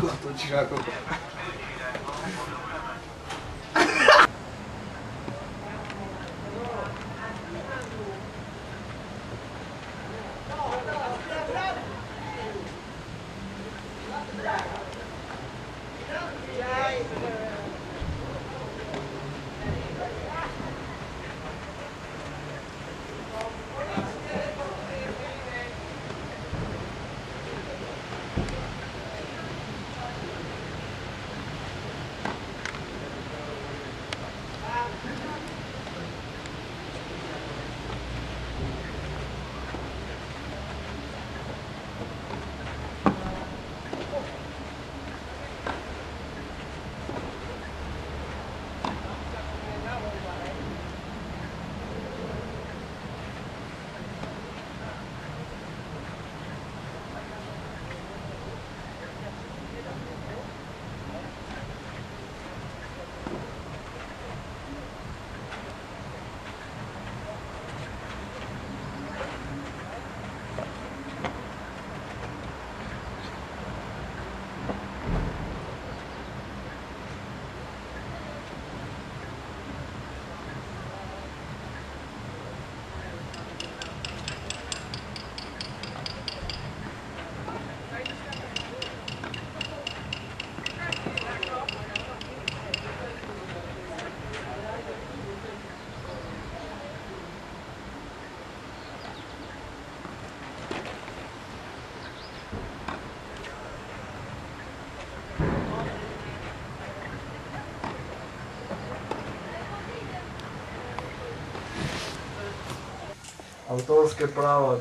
と違うとこ。avtorsko pravo.